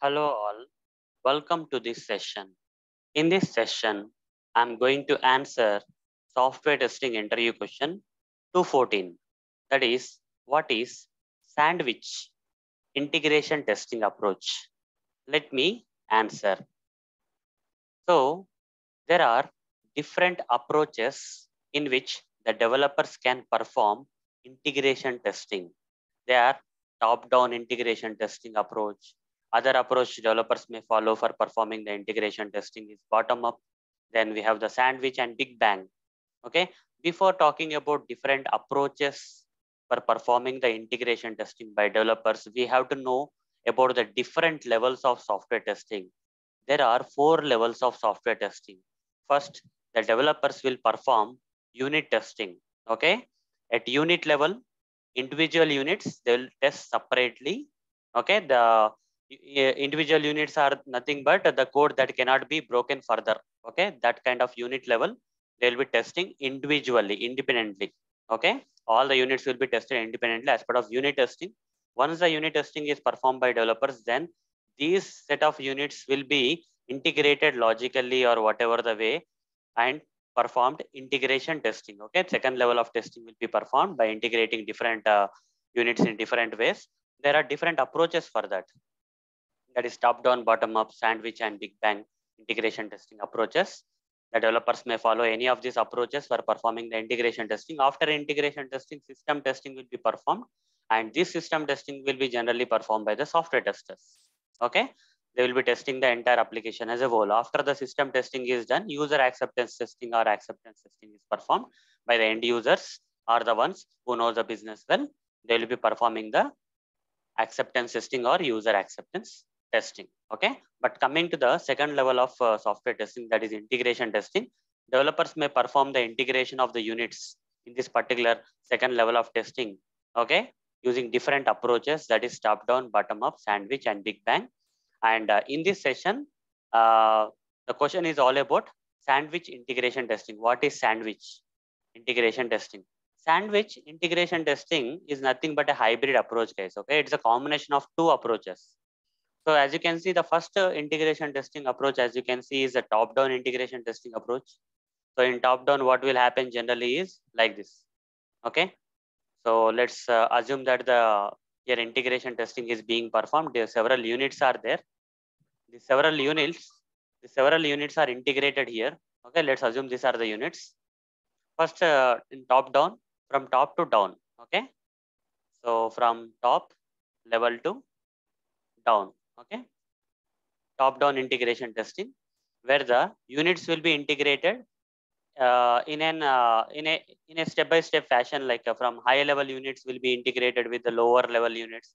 Hello all, welcome to this session. In this session, I'm going to answer software testing interview question 214. That is, what is sandwich integration testing approach? Let me answer. So there are different approaches in which the developers can perform integration testing. There are top-down integration testing approach, other approach developers may follow for performing the integration testing is bottom up. Then we have the sandwich and big bang. Okay. Before talking about different approaches for performing the integration testing by developers, we have to know about the different levels of software testing. There are four levels of software testing. First, the developers will perform unit testing. Okay. At unit level, individual units, they will test separately. Okay. The individual units are nothing but the code that cannot be broken further. Okay, that kind of unit level, they'll be testing individually, independently. Okay, all the units will be tested independently as part of unit testing. Once the unit testing is performed by developers, then these set of units will be integrated logically or whatever the way and performed integration testing. Okay, second level of testing will be performed by integrating different uh, units in different ways. There are different approaches for that that is top-down, bottom-up, sandwich, and big bang integration testing approaches. The developers may follow any of these approaches for performing the integration testing. After integration testing, system testing will be performed, and this system testing will be generally performed by the software testers. Okay, they will be testing the entire application as a whole. After the system testing is done, user acceptance testing or acceptance testing is performed by the end users are the ones who know the business well. They will be performing the acceptance testing or user acceptance testing. Okay, but coming to the second level of uh, software testing, that is integration testing, developers may perform the integration of the units in this particular second level of testing. Okay, using different approaches, that is top down, bottom up, sandwich, and big bang. And uh, in this session, uh, the question is all about sandwich integration testing. What is sandwich integration testing? Sandwich integration testing is nothing but a hybrid approach, guys. Okay, it's a combination of two approaches so as you can see, the first uh, integration testing approach, as you can see, is a top-down integration testing approach. So in top-down, what will happen generally is like this. Okay. So let's uh, assume that the your integration testing is being performed. There several units are there. The several units, the several units are integrated here. Okay. Let's assume these are the units. First, uh, in top-down, from top to down. Okay. So from top level to down okay. Top down integration testing where the units will be integrated uh, in an uh, in a in a step by step fashion like uh, from higher level units will be integrated with the lower level units.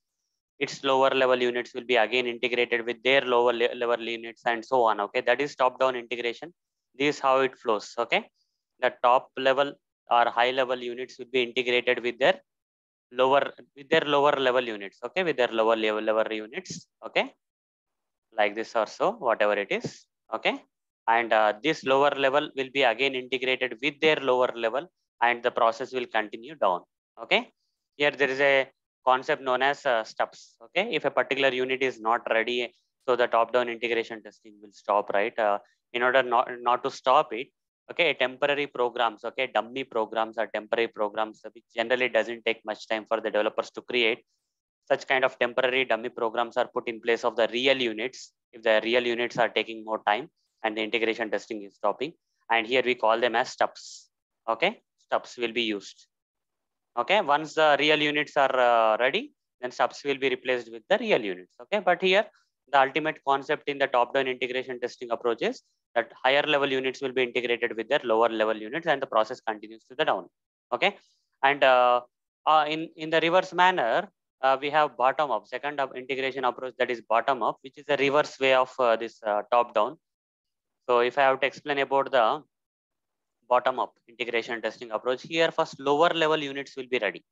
Its lower level units will be again integrated with their lower le level units and so on okay? That is top down integration. This is how it flows okay? The top level or high level units will be integrated with their lower with their lower level units okay? With their lower level level units okay? Like this or so whatever it is okay? And uh, this lower level will be again integrated with their lower level and the process will continue down okay? Here there is a concept known as uh, stubs okay? If a particular unit is not ready so the top down integration testing will stop right? Uh, in order not not to stop it okay temporary programs okay dummy programs are temporary programs which generally doesn't take much time for the developers to create. Such kind of temporary dummy programs are put in place of the real units. If the real units are taking more time and the integration testing is stopping. And here we call them as stubs okay? Stubs will be used okay? Once the real units are uh, ready then stubs will be replaced with the real units okay? But here the ultimate concept in the top down integration testing approach is that higher level units will be integrated with their lower level units and the process continues to the down okay? And uh, uh, in in the reverse manner uh, we have bottom up second up integration approach that is bottom up which is a reverse way of uh, this uh, top down. So if i have to explain about the bottom up integration testing approach here first lower level units will be ready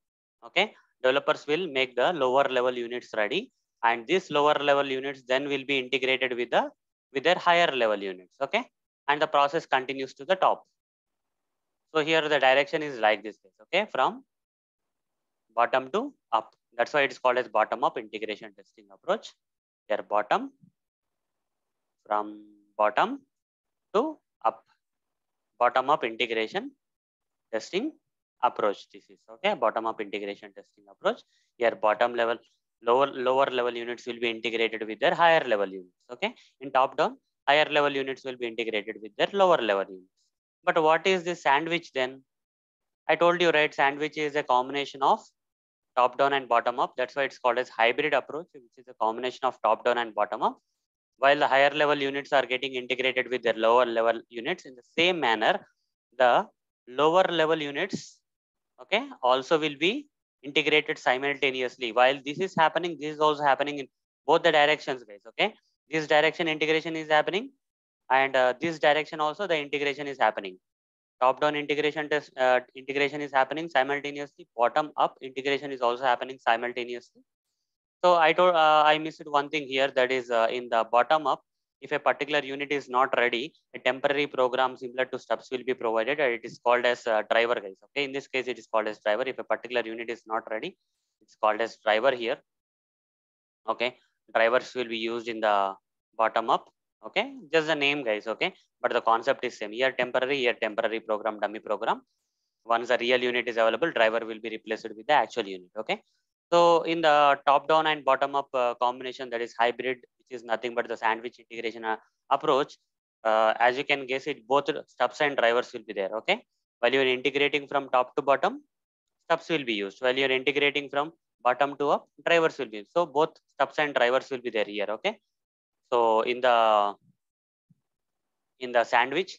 okay? Developers will make the lower level units ready and these lower level units then will be integrated with the with their higher level units okay? And the process continues to the top. So here the direction is like this okay? From bottom to up. That's why it's called as bottom up integration testing approach. Here bottom from bottom to up. Bottom up integration testing approach this is okay? Bottom up integration testing approach. Here bottom level lower lower level units will be integrated with their higher level units okay? In top down higher level units will be integrated with their lower level units. But what is this sandwich then? I told you right sandwich is a combination of top down and bottom up. That's why it's called as hybrid approach which is a combination of top down and bottom up. While the higher level units are getting integrated with their lower level units in the same manner the lower level units okay also will be integrated simultaneously. While this is happening this is also happening in both the directions guys okay? This direction integration is happening and uh, this direction also the integration is happening. Top down integration test uh, integration is happening simultaneously. Bottom up integration is also happening simultaneously. So i told uh, i missed one thing here that is uh, in the bottom up if a particular unit is not ready, a temporary program similar to stubs will be provided and it is called as uh, driver guys. Okay, in this case, it is called as driver. If a particular unit is not ready, it's called as driver here. Okay, drivers will be used in the bottom up. Okay, just the name guys. Okay, but the concept is same. Here temporary, here temporary program, dummy program. Once the real unit is available, driver will be replaced with the actual unit. Okay. So in the top down and bottom up uh, combination that is hybrid, is nothing but the sandwich integration uh, approach, uh, as you can guess it, both stubs and drivers will be there. Okay. While you're integrating from top to bottom, stubs will be used. While you're integrating from bottom to up, drivers will be used. So both stubs and drivers will be there here. Okay. So in the in the sandwich,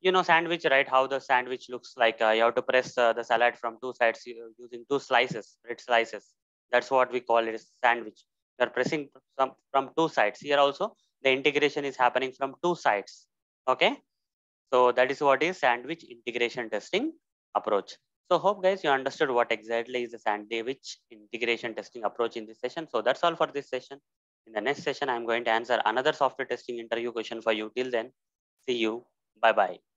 you know sandwich right how the sandwich looks like uh, you have to press uh, the salad from two sides using two slices bread slices that's what we call it as sandwich. You're pressing some from two sides. Here also, the integration is happening from two sides. Okay. So that is what is sandwich integration testing approach. So hope guys you understood what exactly is the sandwich integration testing approach in this session. So that's all for this session. In the next session, I'm going to answer another software testing interview question for you. Till then, see you. Bye-bye.